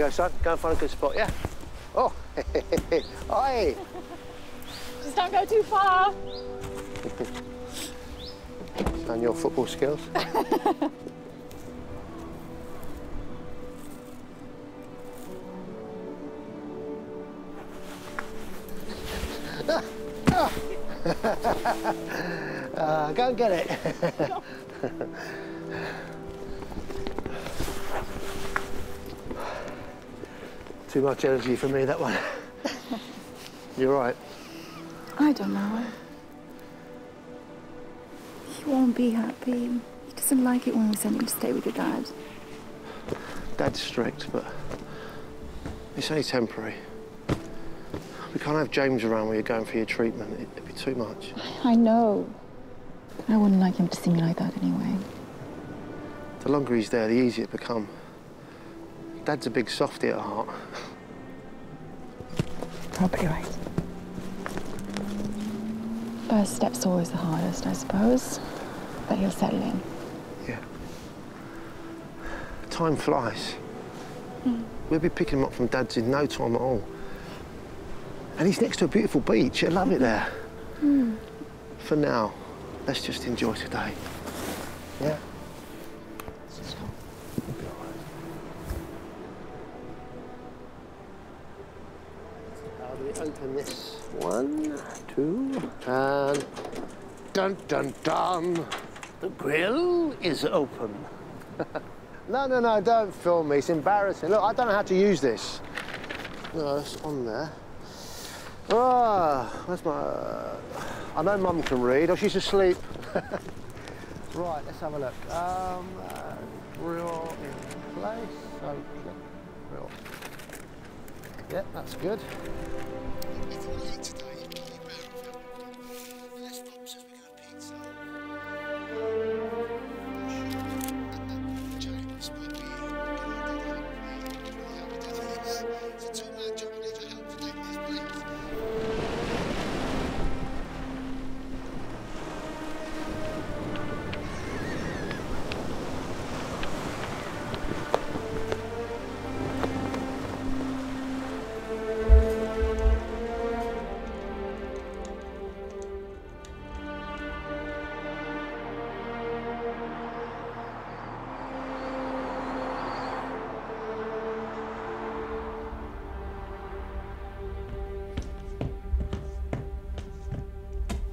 go, son. Go and find a good spot, yeah? Oh, hi. Just don't go too far. and your football skills. uh, go and get it. Too much energy for me, that one. You're right. I don't know. He won't be happy. He doesn't like it when we send him to stay with your dad. Dad's strict, but it's only temporary. We can't have James around when you're going for your treatment. It'd be too much. I know. I wouldn't like him to see me like that anyway. The longer he's there, the easier it become. Dad's a big softy at heart. Probably right. First step's always the hardest, I suppose. But he'll settle in. Yeah. Time flies. Mm. We'll be picking him up from Dad's in no time at all. And he's next to a beautiful beach. He'll love it there. Mm. For now, let's just enjoy today. Yeah? How do we open this? One, two, and dun dun dun. The grill is open. no, no, no, don't film me. It's embarrassing. Look, I don't know how to use this. No, it's on there. Ah, where's my... Uh, I know Mum can read. Oh, she's asleep. right, let's have a look. Um, uh, grill in place. Okay, grill. Yep, that's good.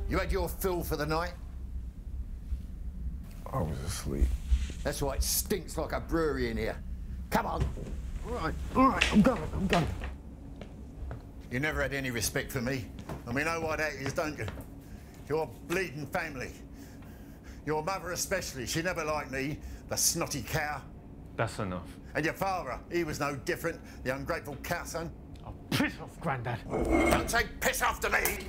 You had your fill for the night? I was asleep. That's why it stinks like a brewery in here. Come on. All right, all right, I'm going, I'm going. You never had any respect for me. And we know why that is, don't you? Your bleeding family. Your mother especially. She never liked me, the snotty cow. That's enough. And your father, he was no different, the ungrateful cow son. Oh, piss off, Grandad. Don't say piss after me!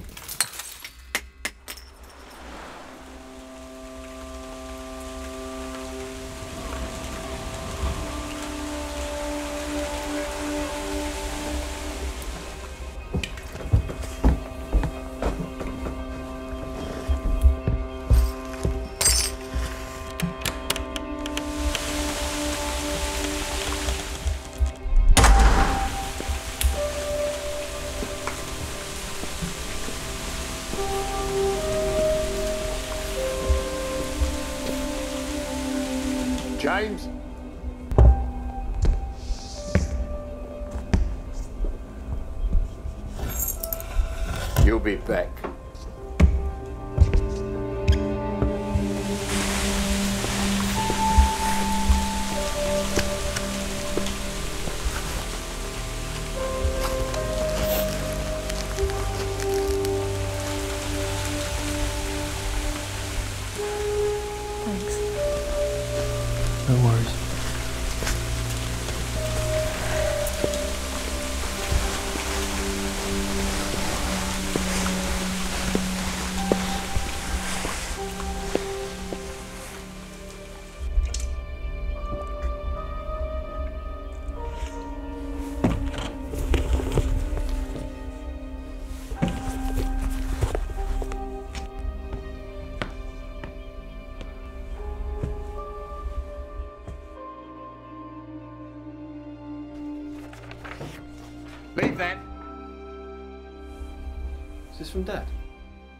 This from Dad?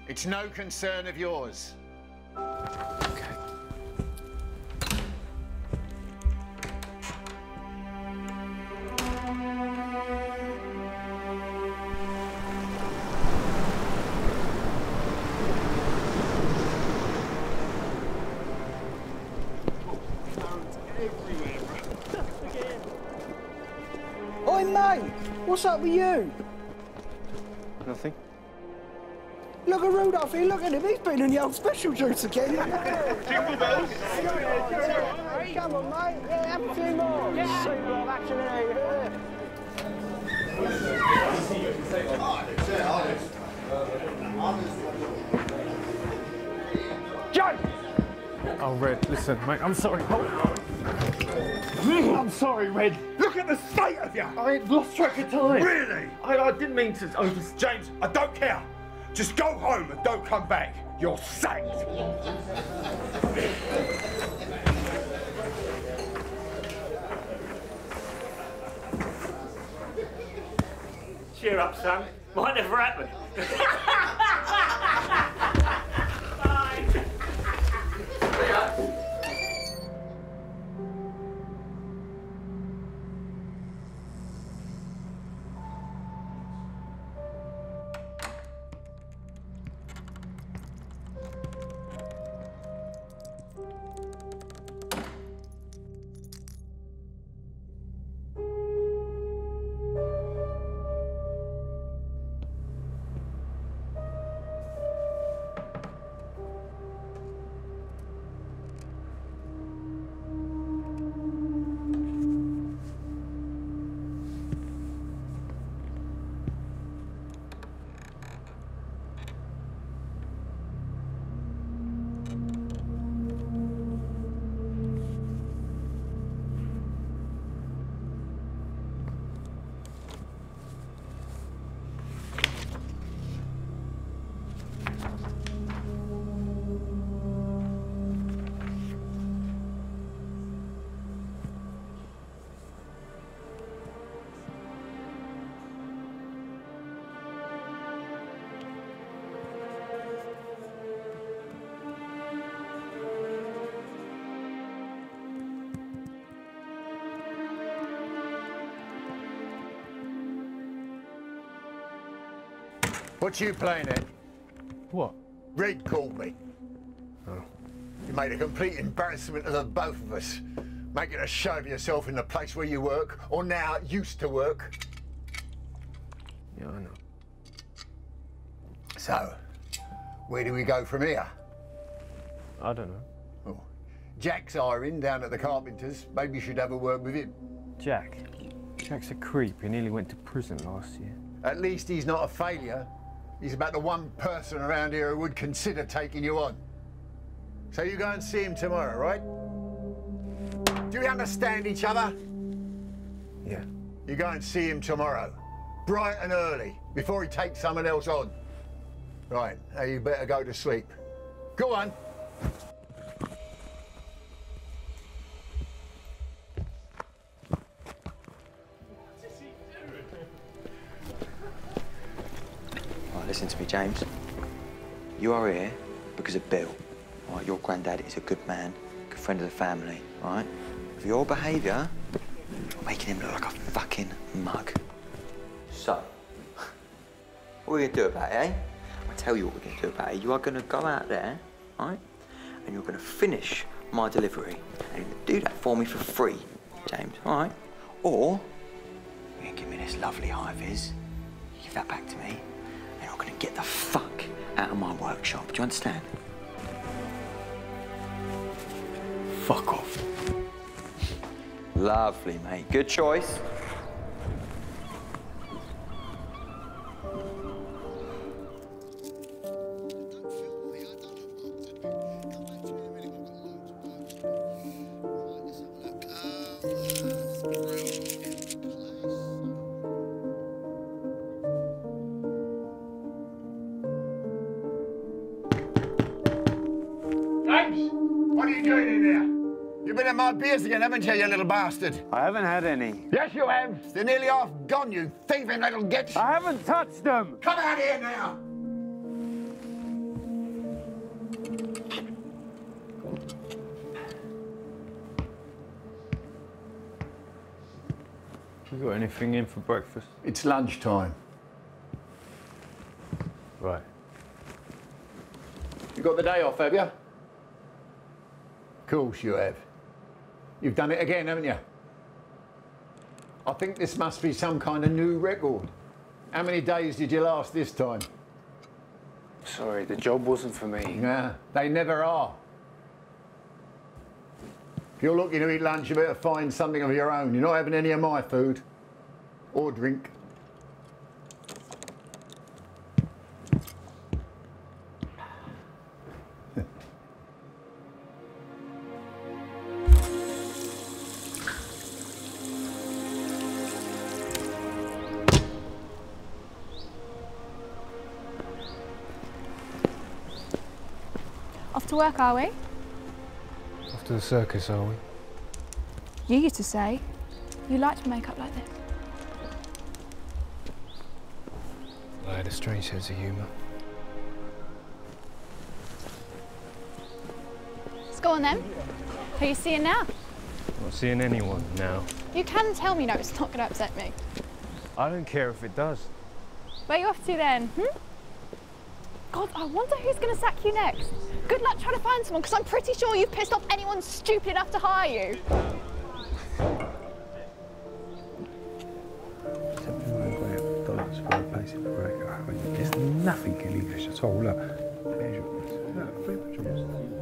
It's no concern of yours. Okay. Oi, mate! What's up with you? Look at look at him, he's been in the old special juice again. Jingle bells! Come on, mate, yeah, have a few more. Yeah. See what I'm actually. Joe! Oh, Red, listen, mate, I'm sorry. Hold. I'm sorry, Red. Look at the state of you. I ain't lost track of time. Really? I, I didn't mean to. Oh, James, I don't care. Just go home and don't come back. You're sacked. Cheer up, son. Might never happen. What you playing at? What? Red called me. Oh. You made a complete embarrassment of the both of us. Making a show of yourself in the place where you work, or now used to work. Yeah, I know. So, where do we go from here? I don't know. Oh, Jack's hiring down at the Carpenters. Maybe you should have a word with him. Jack. Jack's a creep. He nearly went to prison last year. At least he's not a failure. He's about the one person around here who would consider taking you on. So you go and see him tomorrow, right? Do we understand each other? Yeah. You go and see him tomorrow, bright and early, before he takes someone else on. Right, now you better go to sleep. Go on. Listen to me, James. You are here because of Bill. Right, your granddad is a good man, good friend of the family. right? With your behaviour, making him look like a fucking mug. So, what are we gonna do about it, eh? I'll tell you what we're gonna do about it. You are gonna go out there, right? and you're gonna finish my delivery, and you're gonna do that for me for free, James. All right. Or you're gonna give me this lovely high vis. Give that back to me, you're gonna get the fuck out of my workshop. Do you understand? Fuck off. Lovely, mate. Good choice. My beers again, haven't you, you little bastard? I haven't had any. Yes, you have. They're nearly half gone, you thieving little git. I haven't touched them. Come out here now. You got anything in for breakfast? It's lunchtime. Right. You got the day off, have you? Of course you have. You've done it again, haven't you? I think this must be some kind of new record. How many days did you last this time? Sorry, the job wasn't for me. Yeah, they never are. If you're looking to eat lunch, you better find something of your own. You're not having any of my food or drink. Work, are we? Off to the circus, are we? You used to say you liked makeup like this. I had a strange sense of humour. Let's go on then. Who are you seeing now? I'm Not seeing anyone now. You can tell me no, it's not going to upset me. I don't care if it does. Where are you off to then? Hmm? God, I wonder who's going to sack you next. Good luck trying to find someone, because I'm pretty sure you've pissed off anyone stupid enough to hire you. There's nothing in English at all. Uh, Look, measurements. Look,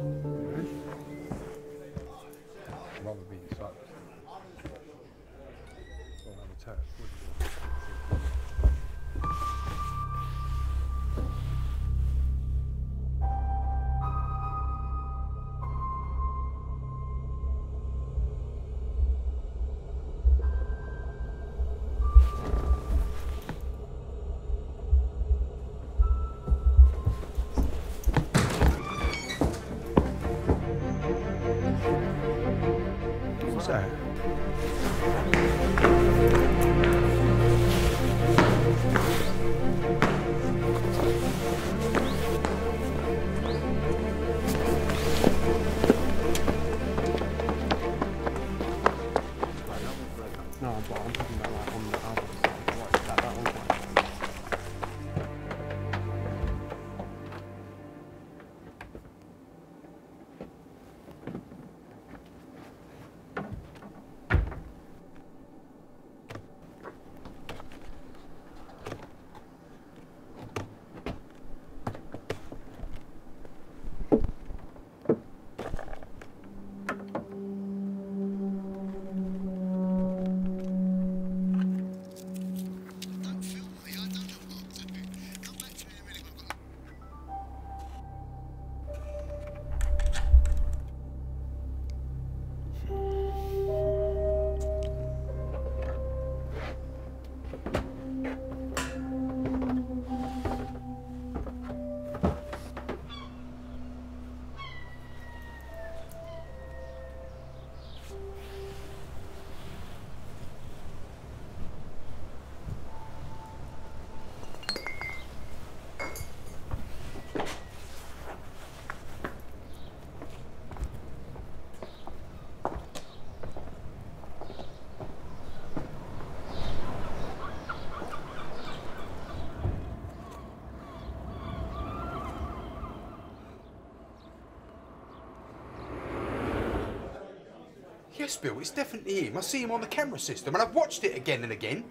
Bill, it's definitely him. I see him on the camera system, and I've watched it again and again.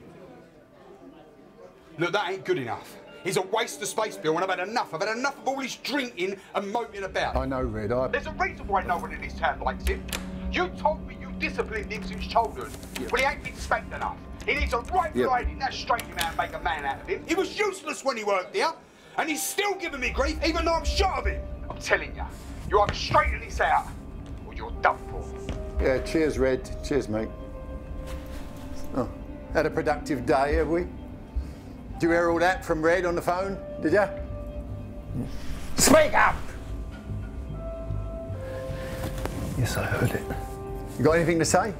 Look, that ain't good enough. He's a waste of space, Bill, and I've had enough. I've had enough of all this drinking and moping about. I know, Red. I. There's a reason why no one in this town likes him. You told me you disciplined him since childhood. Well, he ain't been spanked enough. He needs a right Yeah. riding, that straighten him out and make a man out of him. He was useless when he worked here, and he's still giving me grief, even though I'm shot of him. I'm telling you, you either straighten this out, or you're done for. Yeah, cheers, Red. Cheers, mate. Oh, had a productive day, have we? Did you hear all that from Red on the phone? Did ya? Speak up! Yes, I heard it. You got anything to say?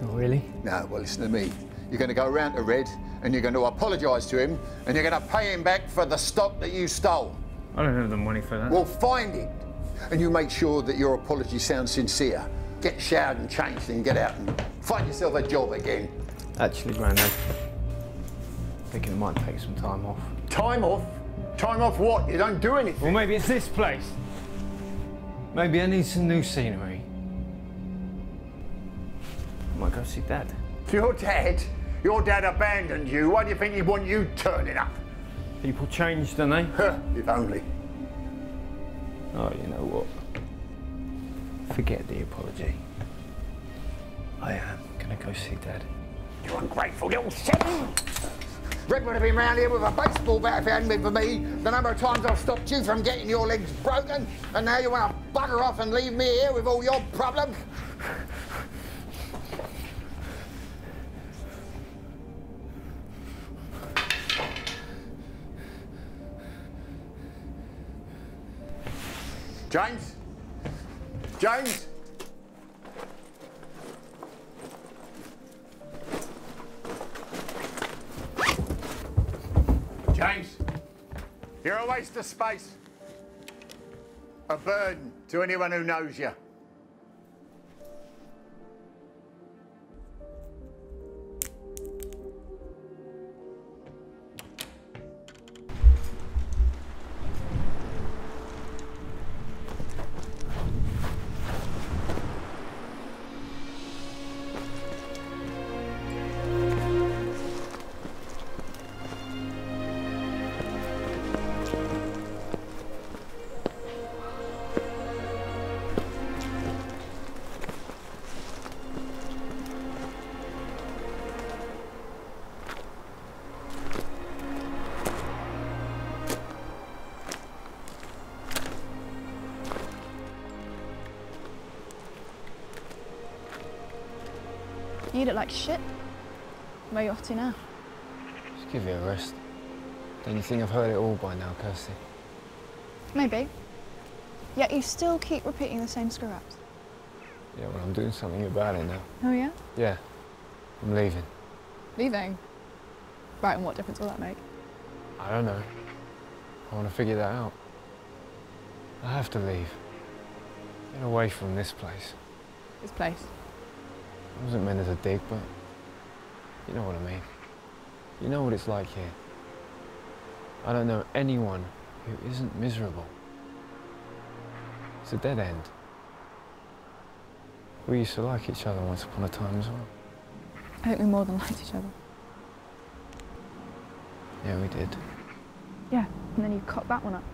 Not really. No, well, listen to me. You're going to go round to Red and you're going to apologise to him and you're going to pay him back for the stock that you stole. I don't have the money for that. Well, find it. And you make sure that your apology sounds sincere. Get showered and changed and get out and find yourself a job again. Actually, Grandad, thinking it might take some time off. Time off? Time off what? You don't do anything. Well, maybe it's this place. Maybe I need some new scenery. I might go see Dad. Your dad? Your dad abandoned you. Why do you think he'd want you turning up? People change, don't they? if only. Oh, you know what? Forget the apology. I am gonna go see Dad. You ungrateful little shit! Red would have been round here with a baseball bat if it hadn't been for me. The number of times I've stopped you from getting your legs broken, and now you want to bugger off and leave me here with all your problems? James? James? James, you're a waste of space. A burden to anyone who knows you. You look like shit. Where are you off to now? Just give you a rest. Don't you think I've heard it all by now, Kirsty? Maybe. Yet you still keep repeating the same screw ups. Yeah, well, I'm doing something about it now. Oh, yeah? Yeah, I'm leaving. Leaving? Right, and what difference will that make? I don't know. I want to figure that out. I have to leave. Get away from this place. This place. I wasn't meant as a dig, but you know what I mean. You know what it's like here. I don't know anyone who isn't miserable. It's a dead end. We used to like each other once upon a time as well. I think we more than liked each other. Yeah, we did. Yeah, and then you cut that one up.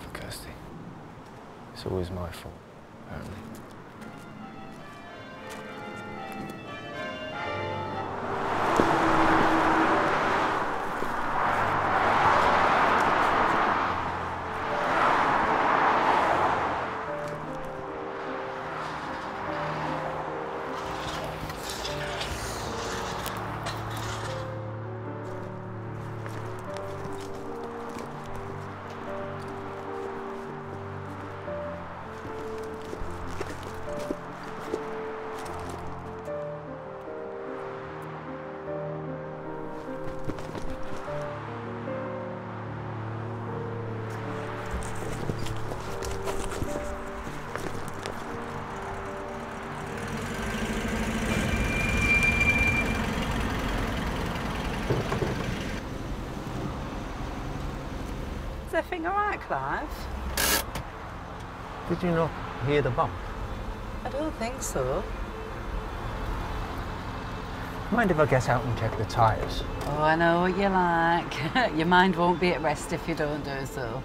For Kirsty. It's always my fault, apparently. Clive? Did you not hear the bump? I don't think so. Mind if I get out and check the tyres? Oh, I know what you like. Your mind won't be at rest if you don't do so.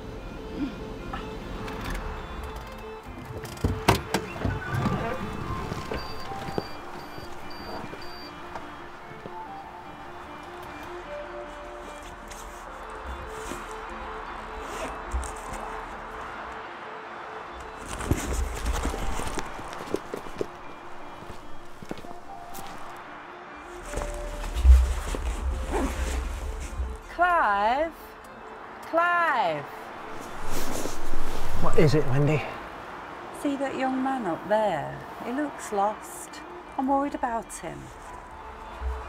What is it, Wendy? See that young man up there? He looks lost. I'm worried about him.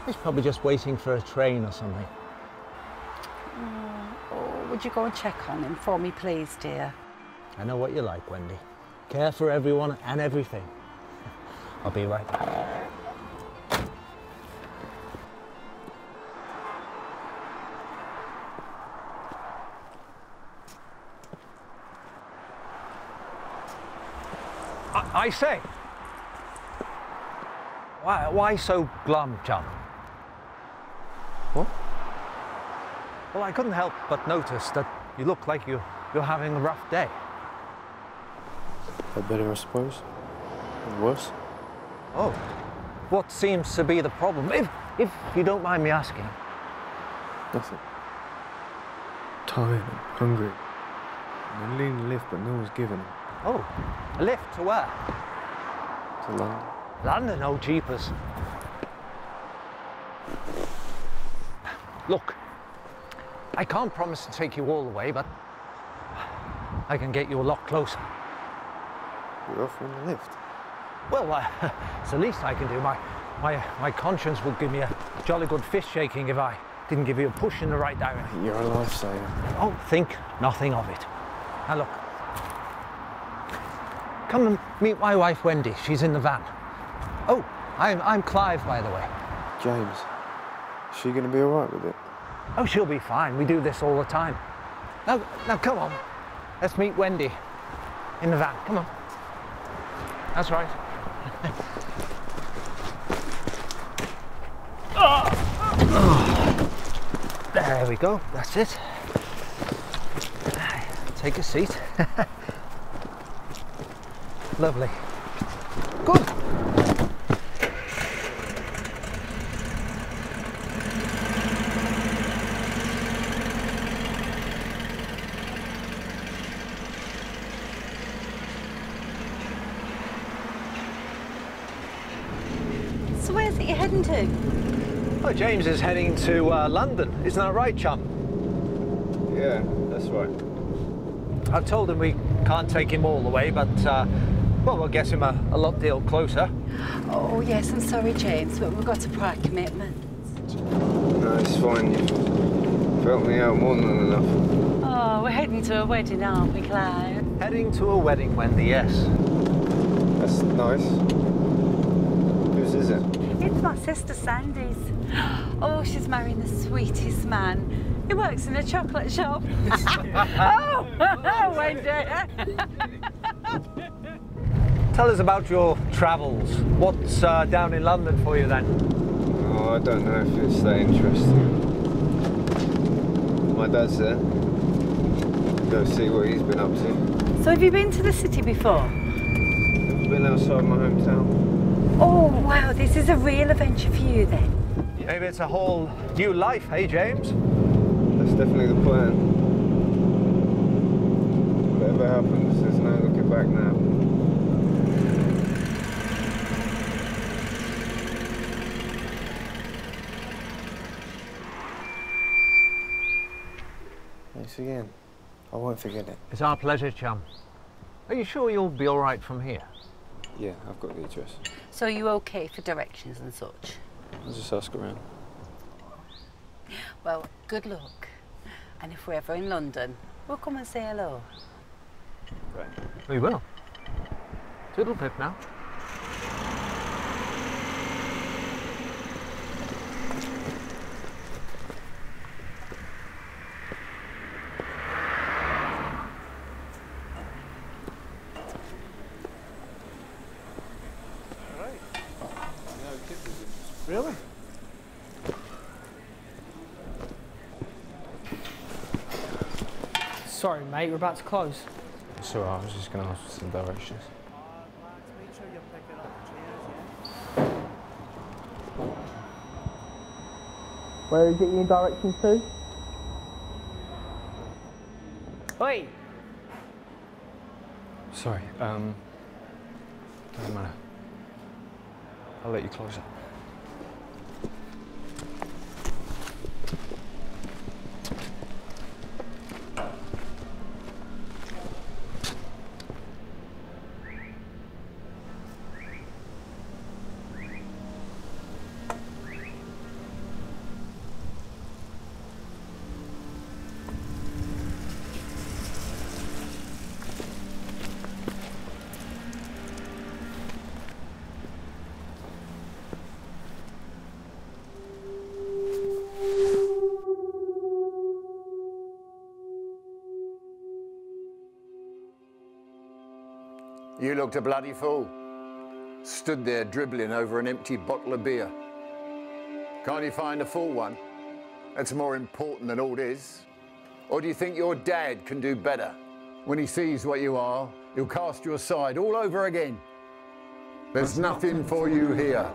He's probably just waiting for a train or something. Oh, oh, would you go and check on him for me, please, dear? I know what you like, Wendy. Care for everyone and everything. I'll be right back. I, say, why, why so glum, chum? What? Well, I couldn't help but notice that you look like you, you're having a rough day. Had better, I suppose. Or worse. Oh, what seems to be the problem? If, if you don't mind me asking. Nothing. Tired and hungry. And a lift, but no one's giving. Oh, a lift to where? To London. London, oh jeepers. Look, I can't promise to take you all the way, but I can get you a lot closer. You're offering a lift? Well, uh, it's the least I can do. My, my, my conscience would give me a jolly good fist shaking if I didn't give you a push in the right direction. You're a lifesaver. Oh, think nothing of it. Now look, come and meet my wife Wendy. She's in the van. Oh, I'm, I'm Clive, by the way. James, is she going to be all right with it? Oh, she'll be fine. We do this all the time. Now, now come on. Let's meet Wendy in the van. Come on. That's right. There we go. That's it. Take a seat. Lovely. Good. So where's it you're heading to? Oh, James is heading to uh, London. Isn't that right, chum? Yeah, that's right. I've told him we can't take him all the way, but, uh, well, we'll get him a, a lot deal closer. Oh, yes, I'm sorry, James, but we've got a prior commitment. No, it's fine. You've helped me out more than enough. Oh, we're heading to a wedding, aren't we, Clive? Heading to a wedding, Wendy, yes. That's nice. Whose is it? It's my sister Sandy's. Oh, she's marrying the sweetest man. He works in a chocolate shop. Oh, oh, Wendy. Tell us about your travels. What's uh, down in London for you then? Oh, I don't know if it's that interesting. My dad's there. Go see what he's been up to. so have you been to the city before? Never been outside my hometown. Oh, wow, this is a real adventure for you then. Maybe it's a whole new life, hey, James? That's definitely the plan. Whatever happens, there's no looking back now. Thanks again. I won't forget it. It's our pleasure, chum. Are you sure you'll be all right from here? Yeah, I've got the address. So are you okay for directions and such? I'll just ask around. Well, good luck. And if we're ever in London, we'll come and say hello. Right. We will. Toodle pip now. Really? Sorry, mate, we're about to close. It's alright, I was just going to ask for some directions. Where is it you need directions to? Oi! Sorry, um. Doesn't matter. I'll let you close it. Looked a bloody fool. Stood there dribbling over an empty bottle of beer. Can't you find a full one? That's more important than all this. Or do you think your dad can do better? When he sees what you are, he'll cast you aside all over again. There's nothing for you here.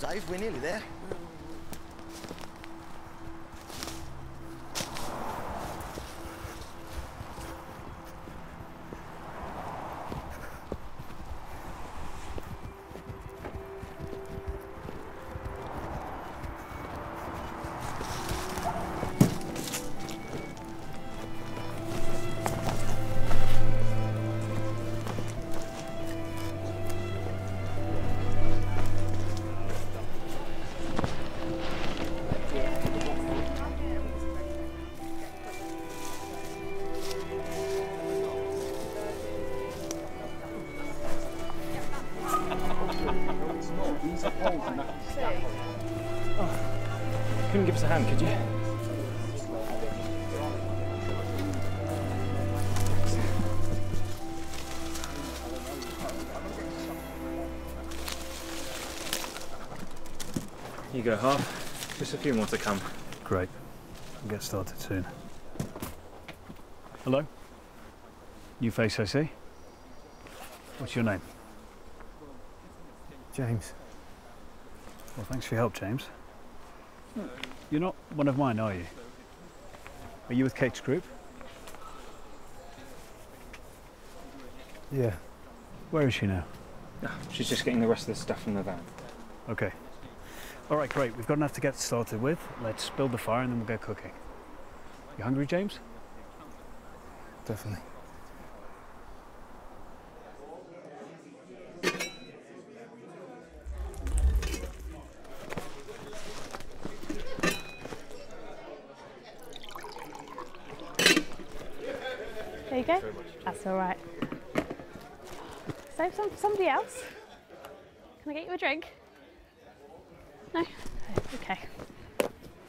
Dave, we're nearly there. Go half. Just a few more to come. Great. We'll get started soon. Hello? New face, I see. What's your name? James. Well, thanks for your help, James. You're not one of mine, are you? Are you with Kate's group? Yeah. Where is she now? Ah, She's just getting the rest of the stuff from the van. Okay. All right, great. We've got enough to get started with. Let's build the fire and then we'll get cooking. You hungry, James? Definitely. There you go. That's all right. Save some for somebody else. Can I get you a drink? No? Okay.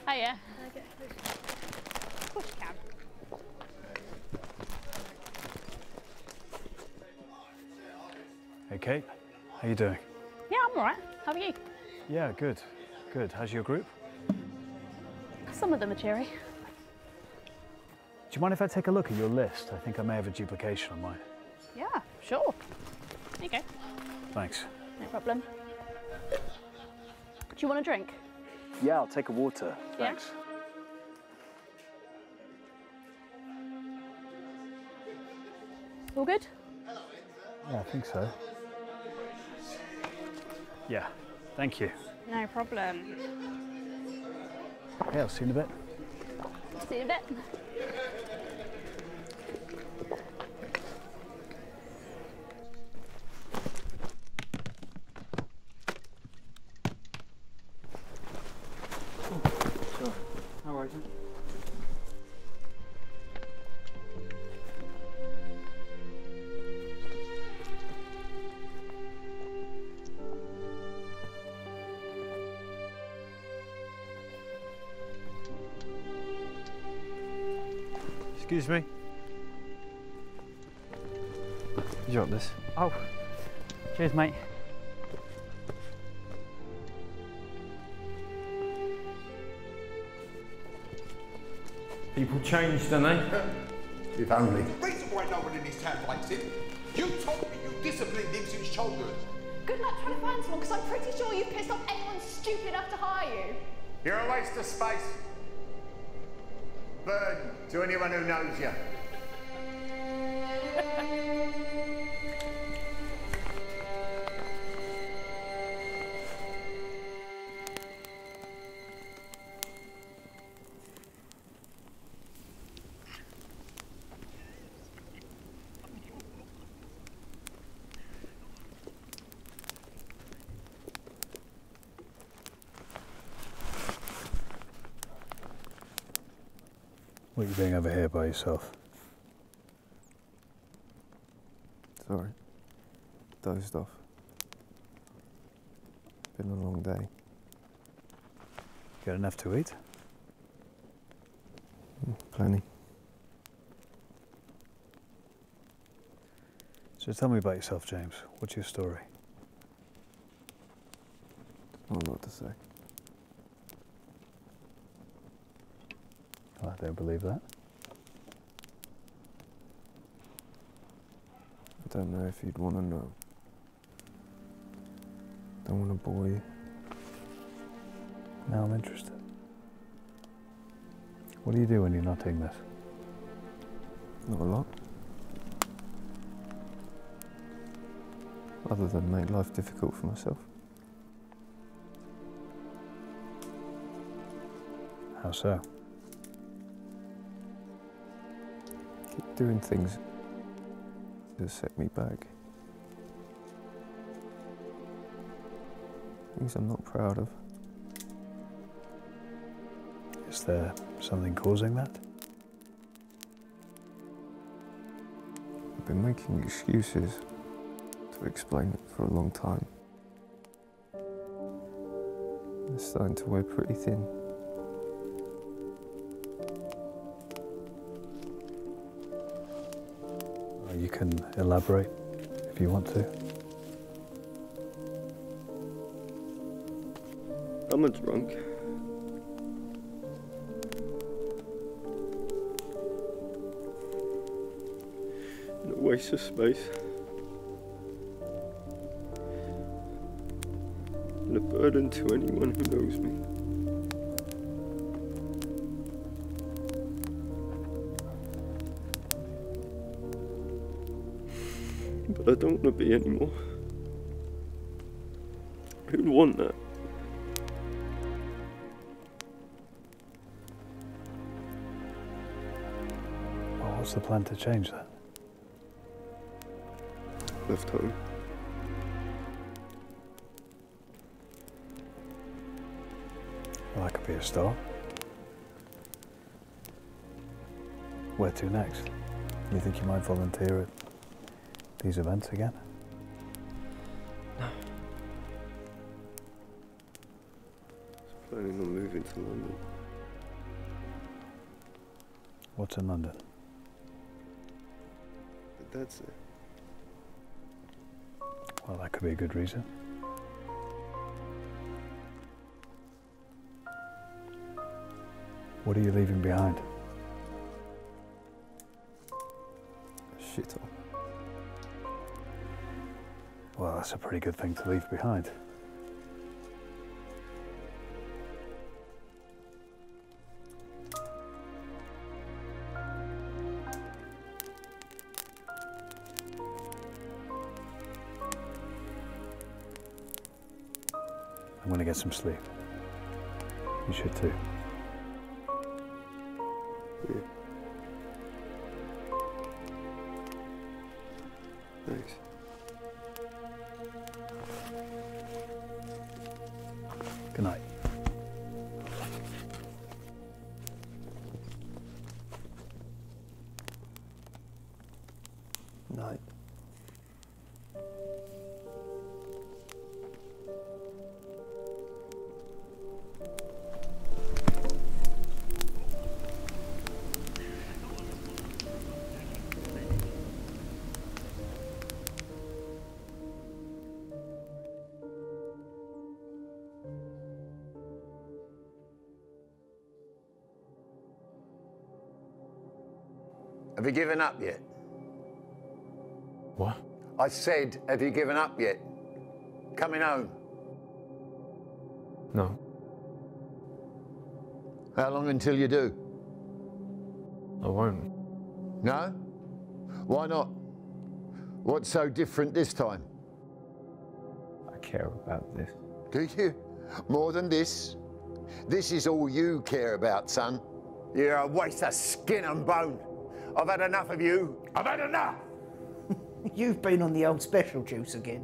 Oh yeah. Of course you can. Hey, Kate. How you doing? Yeah, I'm all right. How are you? Yeah, good. Good. How's your group? Some of them are cheery. Do you mind if I take a look at your list? I think I may have a duplication on mine. Yeah, Sure. There you go. Thanks. No problem. Do you want a drink? Yeah, I'll take a water. Yeah. Thanks. All good? Yeah, I think so. Yeah, thank you. No problem. Yeah, I'll see you in a bit. See you in a bit. Excuse me. You got this. Oh, cheers, mate. People change, don't they? If only. The Reason why no one in this town likes him. You told me you disciplined him since childhood. Good luck trying to find someone because I'm pretty sure you've pissed off anyone stupid enough to hire you. You're a waste of space. To anyone who knows you. What are you doing over here by yourself? Sorry. Dozed off. Been a long day. Got enough to eat? Mm, Plenty. So tell me about yourself, James. What's your story? Not a lot to say. I don't believe that. Don't know if you'd want to know. Don't want to bore you. Now I'm interested. What do you do when you're not doing this? Not a lot. Other than make life difficult for myself. How so? Keep doing things that set me back. Things I'm not proud of. Is there something causing that? I've been making excuses to explain it for a long time. They're starting to wear pretty thin. Can elaborate if you want to. I'm a drunk. And a waste of space. And a burden to anyone who knows me. But I don't want to be anymore. Who'd want that? Well, what's the plan to change that? Left home. Well, that could be a start. Where to next? You think you might volunteer at these events again? No. Planning on moving to London. What's in London? But that's it. Well, that could be a good reason. What are you leaving behind? A that's a pretty good thing to leave behind. I'm going to get some sleep. You should too. Have you given up yet? What? I said, have you given up yet? Coming home. No. How long until you do? I won't. No? Why not? What's so different this time? I care about this. Do you? More than this? This is all you care about, son. You're a waste of skin and bone. I've had enough of you. I've had enough. You've been on the old special juice again.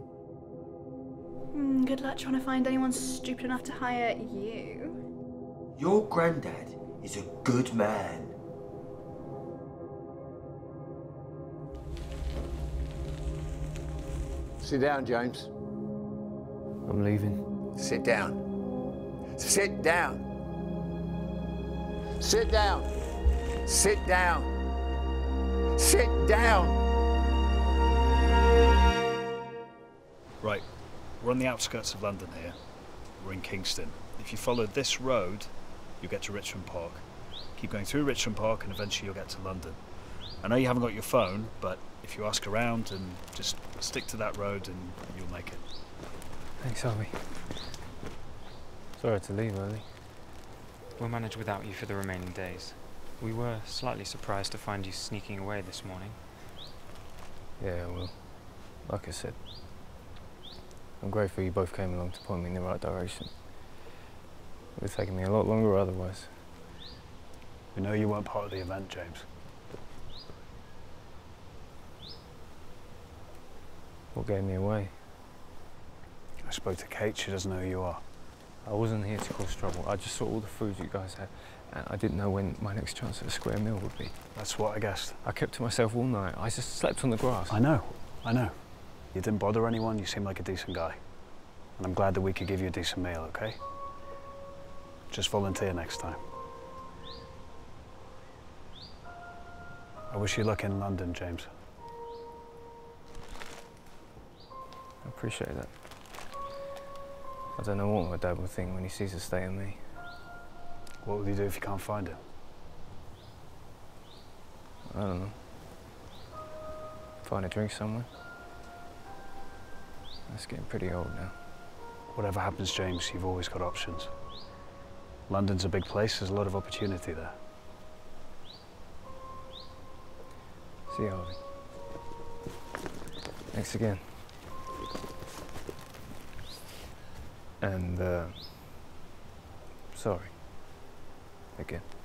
Hmm, good luck trying to find anyone stupid enough to hire you. Your granddad is a good man. Sit down, James. I'm leaving. Sit down. Sit down. Sit down. Sit down. Sit down. Right, we're on the outskirts of London here. We're in Kingston. If you follow this road, you'll get to Richmond Park. Keep going through Richmond Park and eventually you'll get to London. I know you haven't got your phone, but if you ask around and just stick to that road and you'll make it. Thanks, Harvey. Sorry to leave early. We'll manage without you for the remaining days. We were slightly surprised to find you sneaking away this morning. Yeah, well, like I said, I'm grateful you both came along to point me in the right direction. It would have taken me a lot longer otherwise. We know you weren't part of the event, James. What gave me away? I spoke to Kate, she doesn't know who you are. I wasn't here to cause trouble. I just saw all the food you guys had, and I didn't know when my next chance at a square meal would be. That's what I guessed. I kept to myself all night. I just slept on the grass. I know, I know. You didn't bother anyone, you seem like a decent guy. And I'm glad that we could give you a decent meal, okay? Just volunteer next time. I wish you luck in London, James. I appreciate that. I don't know what my dad would think when he sees the state of me. What will you do if you can't find him? I don't know. Find a drink somewhere. That's getting pretty old now. Whatever happens, James, you've always got options. London's a big place, there's a lot of opportunity there. See you, Harvey. Thanks again. And, uh, sorry. Again.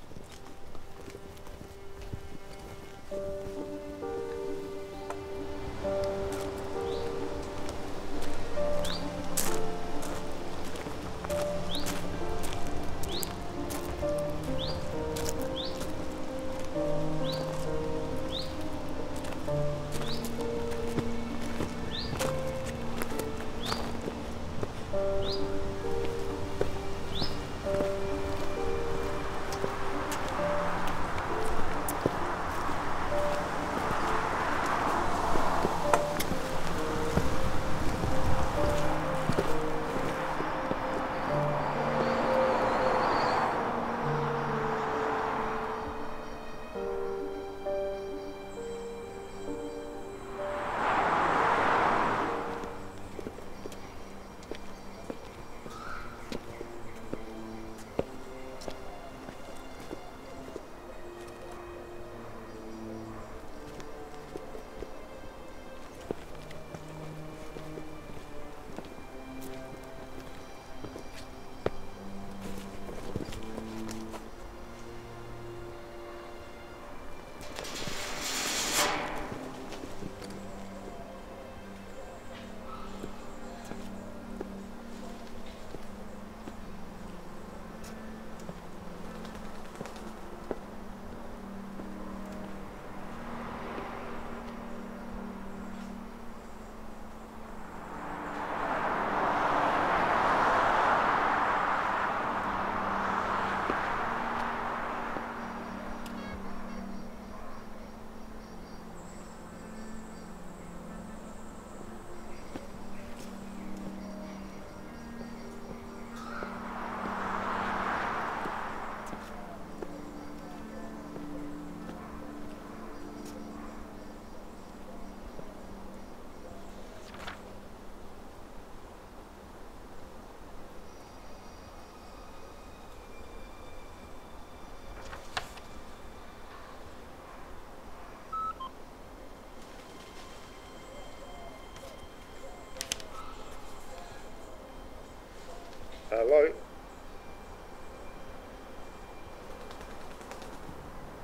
hello.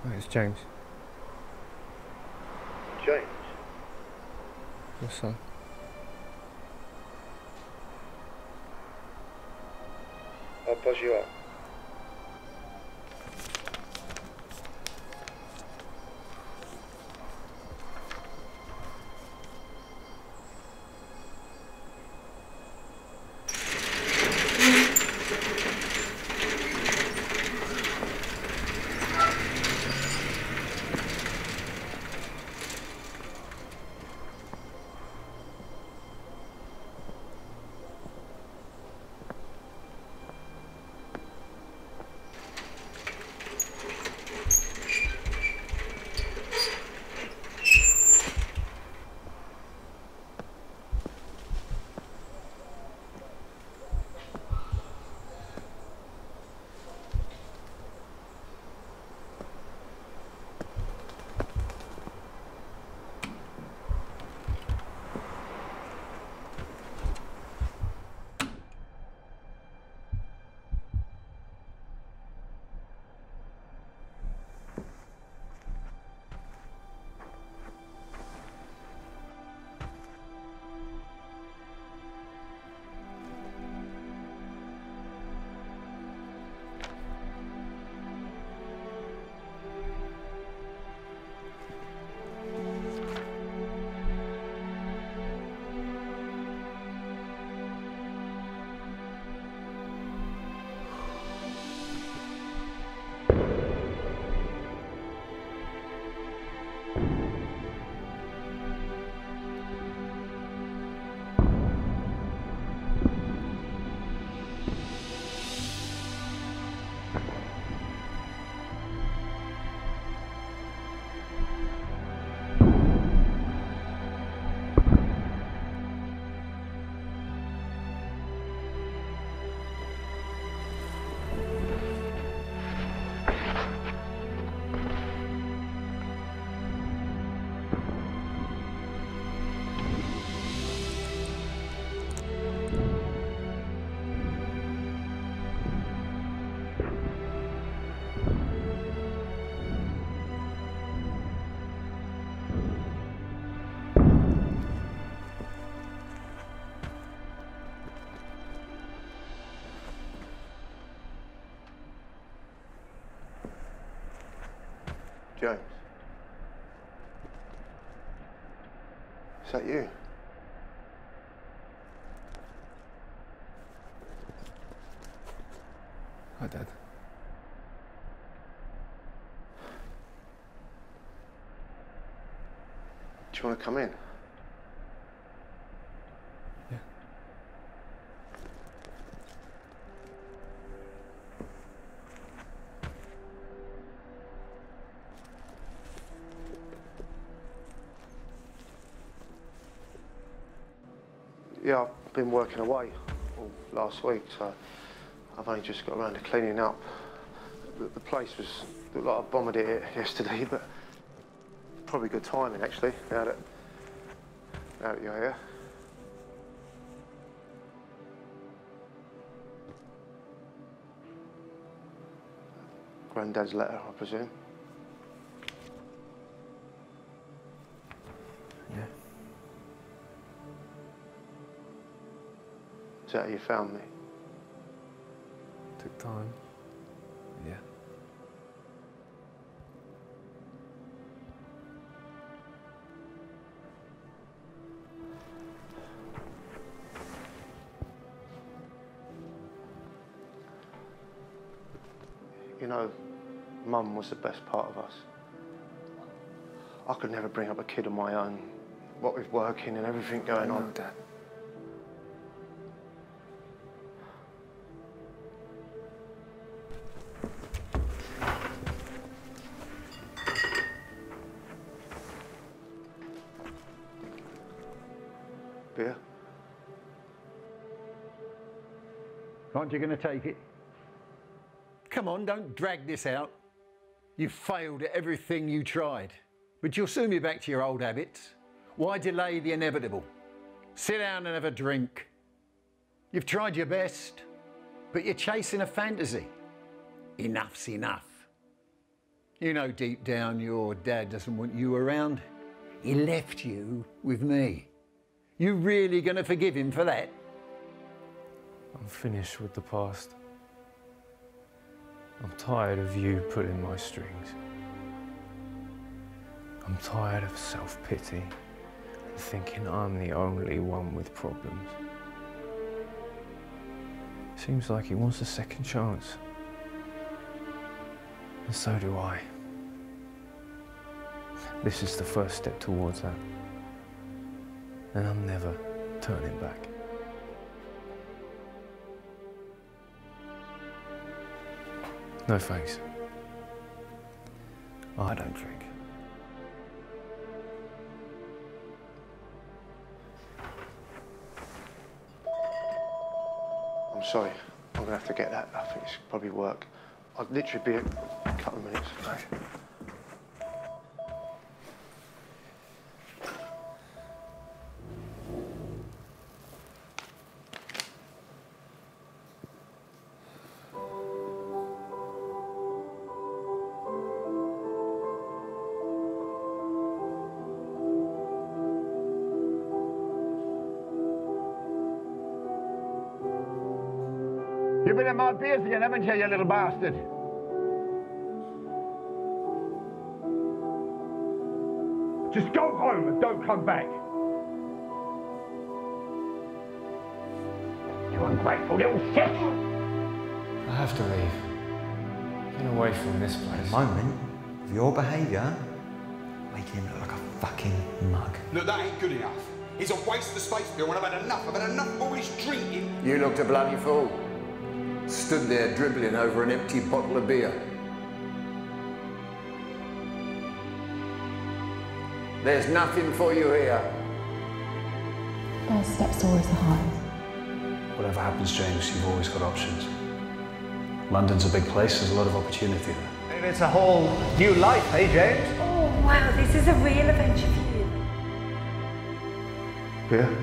Oh, it's James. James? Your son. I'll buzz you up. James. Is that you? Hi, Dad. Do you want to come in? Yeah, I've been working away all last week, so I've only just got around to cleaning up. The, the place was looked like I bombed it yesterday, but probably good timing actually. Now that now that you're here. Granddad's letter, I presume. Is that how you found me? Took time. Yeah. You know, Mum was the best part of us. I could never bring up a kid of my own, what with working and everything going on. Dad. Aren't you going to take it? Come on, don't drag this out. You've failed at everything you tried, but you'll soon be back to your old habits. Why delay the inevitable? Sit down and have a drink. You've tried your best, but you're chasing a fantasy. Enough's enough. You know deep down your dad doesn't want you around. He left you with me. You really gonna forgive him for that? I'm finished with the past. I'm tired of you pulling my strings. I'm tired of self pity and thinking I'm the only one with problems. Seems like he wants a second chance. And so do I. This is the first step towards that. And I'm never turning back. No thanks. Oh, I don't drink. I'm sorry. I'm gonna have to get that. I think it's probably work. I'll literally be a couple of minutes. You've been in my beers again, haven't you, you little bastard? Just go home and don't come back. You ungrateful little shit! I have to leave. Get away from this place. At the moment of your behaviour making him look like a fucking mug. Look, that ain't good enough. It's a waste of space, Bill, and I've had enough. I've had enough of all this drinking. You looked a bloody fool. Stood there dribbling over an empty bottle of beer. There's nothing for you here. First step's always the hardest. Whatever happens, James, you've always got options. London's a big place, there's a lot of opportunity there. Maybe it's a whole new life, hey, James? Oh, wow, this is a real adventure for you. Beer?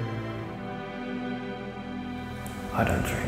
I don't drink.